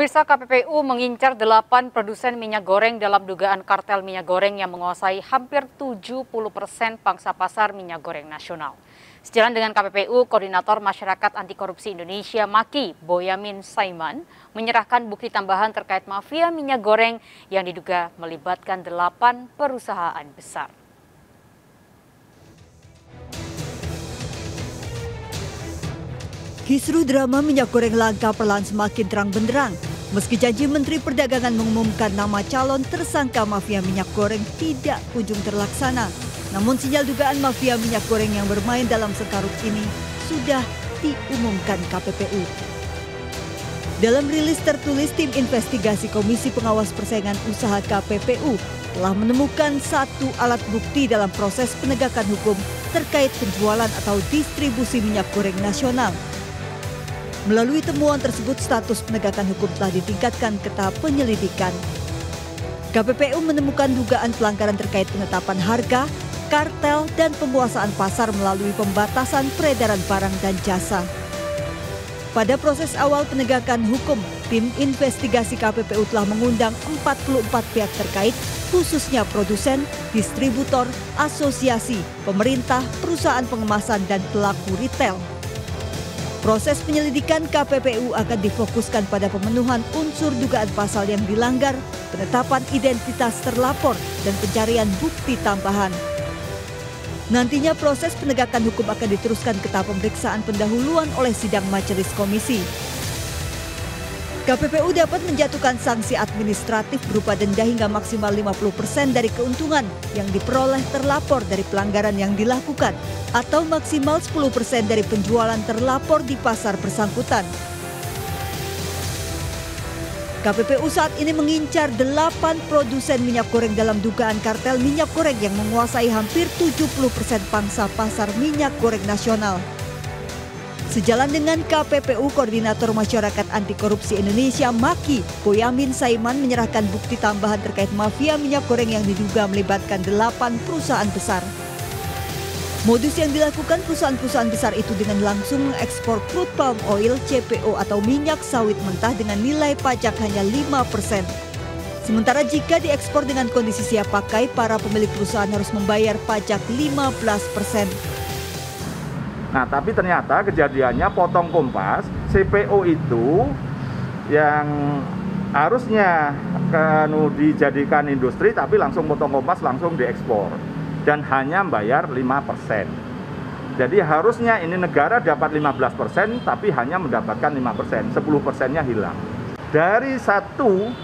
Pemirsa KPPU mengincar delapan produsen minyak goreng dalam dugaan kartel minyak goreng yang menguasai hampir 70 persen pangsa pasar minyak goreng nasional. Sejalan dengan KPPU, Koordinator Masyarakat Anti Korupsi Indonesia Maki Boyamin Saiman menyerahkan bukti tambahan terkait mafia minyak goreng yang diduga melibatkan delapan perusahaan besar. Kisru drama minyak goreng langka perlahan semakin terang benderang. Meski janji Menteri Perdagangan mengumumkan nama calon tersangka mafia minyak goreng tidak kunjung terlaksana. Namun sinyal dugaan mafia minyak goreng yang bermain dalam sekarut ini sudah diumumkan KPPU. Dalam rilis tertulis, tim investigasi Komisi Pengawas Persaingan Usaha KPPU telah menemukan satu alat bukti dalam proses penegakan hukum terkait penjualan atau distribusi minyak goreng nasional Melalui temuan tersebut, status penegakan hukum telah ditingkatkan ke tahap penyelidikan. KPPU menemukan dugaan pelanggaran terkait penetapan harga, kartel, dan penguasaan pasar melalui pembatasan peredaran barang dan jasa. Pada proses awal penegakan hukum, tim investigasi KPPU telah mengundang 44 pihak terkait, khususnya produsen, distributor, asosiasi, pemerintah, perusahaan pengemasan, dan pelaku retail. Proses penyelidikan KPPU akan difokuskan pada pemenuhan unsur dugaan pasal yang dilanggar, penetapan identitas terlapor, dan pencarian bukti tambahan. Nantinya proses penegakan hukum akan diteruskan ke tahap pemeriksaan pendahuluan oleh sidang majelis komisi. KPPU dapat menjatuhkan sanksi administratif berupa denda hingga maksimal 50% dari keuntungan yang diperoleh terlapor dari pelanggaran yang dilakukan atau maksimal 10% dari penjualan terlapor di pasar bersangkutan. KPPU saat ini mengincar 8 produsen minyak goreng dalam dugaan kartel minyak goreng yang menguasai hampir 70% pangsa pasar minyak goreng nasional. Sejalan dengan KPPU, Koordinator Masyarakat Anti Korupsi Indonesia Maki Boyamin Saiman menyerahkan bukti tambahan terkait mafia minyak goreng yang diduga melibatkan delapan perusahaan besar. Modus yang dilakukan perusahaan-perusahaan besar itu dengan langsung mengekspor crude palm oil CPO atau minyak sawit mentah dengan nilai pajak hanya 5 persen. Sementara jika diekspor dengan kondisi siap pakai, para pemilik perusahaan harus membayar pajak 15 persen. Nah, tapi ternyata kejadiannya potong kompas, CPO itu yang harusnya kan dijadikan industri tapi langsung potong kompas langsung diekspor dan hanya bayar 5%. Jadi harusnya ini negara dapat 15% tapi hanya mendapatkan 5%, 10 persennya hilang. Dari satu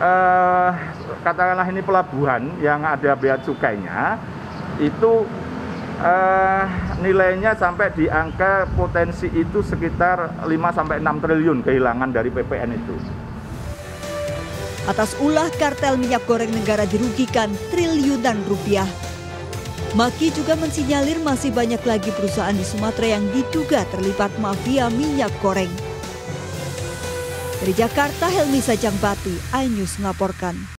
eh, katakanlah ini pelabuhan yang ada bea cukainya itu uh, nilainya sampai di angka potensi itu sekitar 5 sampai 6 triliun kehilangan dari PPN itu. Atas ulah kartel minyak goreng negara dirugikan triliunan rupiah. Maki juga mensinyalir masih banyak lagi perusahaan di Sumatera yang diduga terlibat mafia minyak goreng. Dari Jakarta, Helmi Sajang Batu, iNews melaporkan.